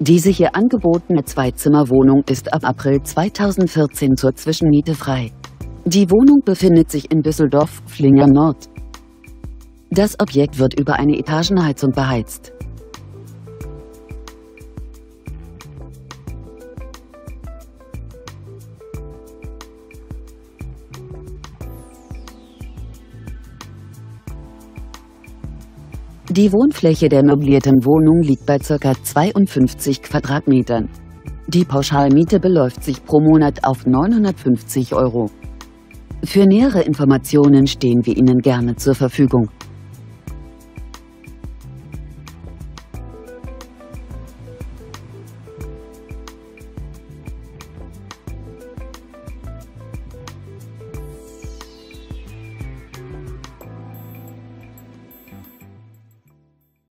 Diese hier angebotene Zweizimmerwohnung ist ab April 2014 zur Zwischenmiete frei. Die Wohnung befindet sich in Düsseldorf-Flinger Nord. Das Objekt wird über eine Etagenheizung beheizt. Die Wohnfläche der möblierten Wohnung liegt bei ca. 52 Quadratmetern. Die Pauschalmiete beläuft sich pro Monat auf 950 Euro. Für nähere Informationen stehen wir Ihnen gerne zur Verfügung.